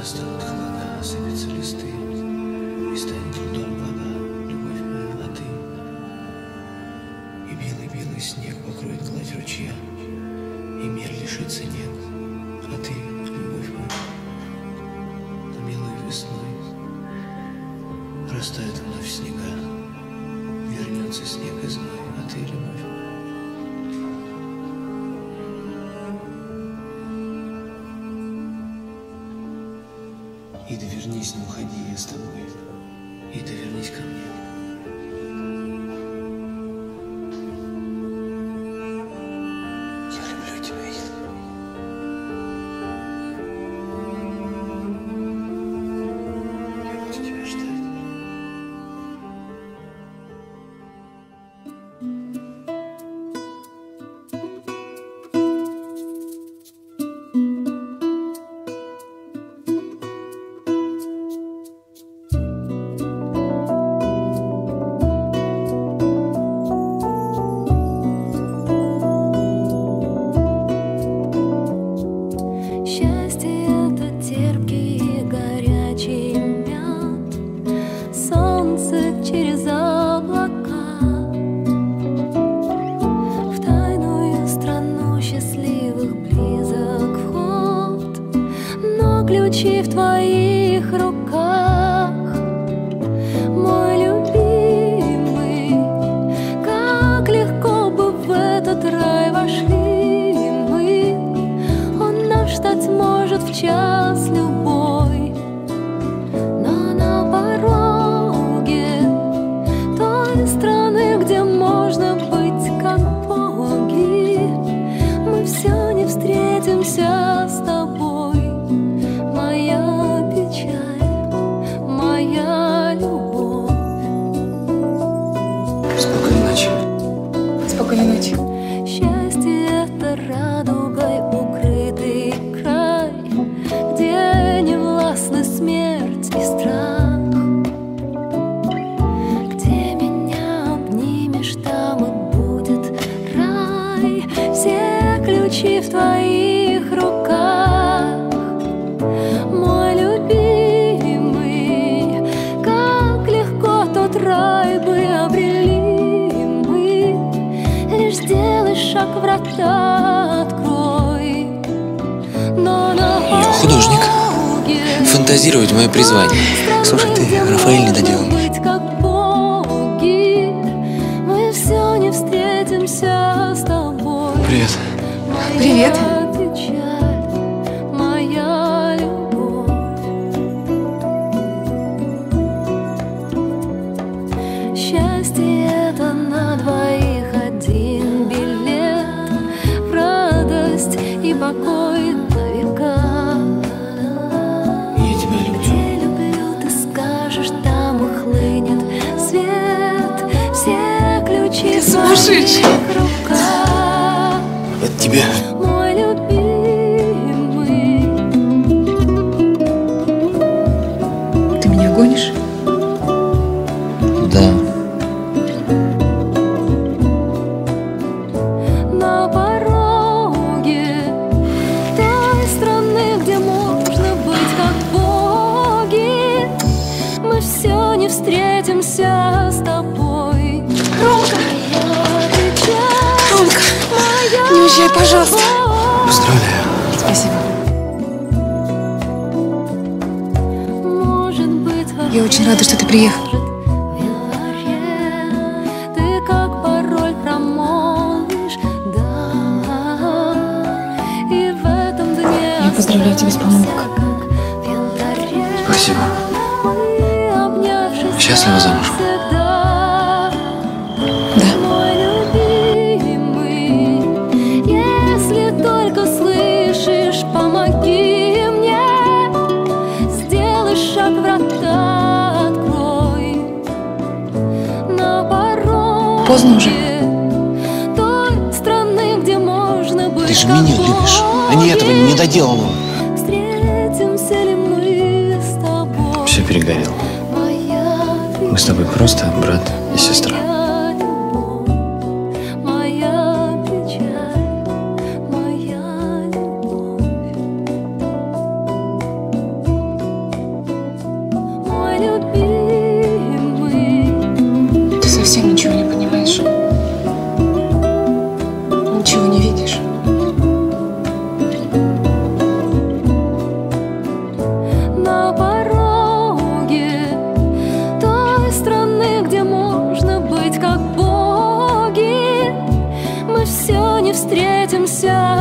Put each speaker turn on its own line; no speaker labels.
Настанут холода, осыпятся листы, И станет вдоль вода, любовь моя, а ты? И белый-белый снег покроет гладь ручья, И мир лишится нет, а ты, любовь моя, белой весной Растают вновь снега, Вернется снег и зной, а ты, любовь моя, Ида, вернись, не уходи, я с тобой. Ида, вернись ко мне.
Ключи в твоих руках,
Я художник. Фантазировать мое призвание. Слушай, ты Рафаэль
можно
недоделанный.
быть как боги. Мы все не встретимся с тобой.
Привет.
Привет.
печаль, моя любовь. Счастье это на двоих покой на века.
Я тебя люблю.
Где люблю, ты скажешь, там и хлынет свет. Все ключи
Ты
в
сумасшедший.
Мой любимый,
Ты меня гонишь?
Да.
Уезжай, пожалуйста.
Поздравляю.
Спасибо. Я очень рада, что ты приехал. Я поздравляю тебя с помолвкой.
Спасибо. Счастлива замужем?
Поздно уже.
той страны, где можно быть
Ты же меня любишь, а не этого
боги.
недоделанного.
Встретимся ли мы с тобой?
Все перегорело. Мы с тобой просто брат и сестра. вся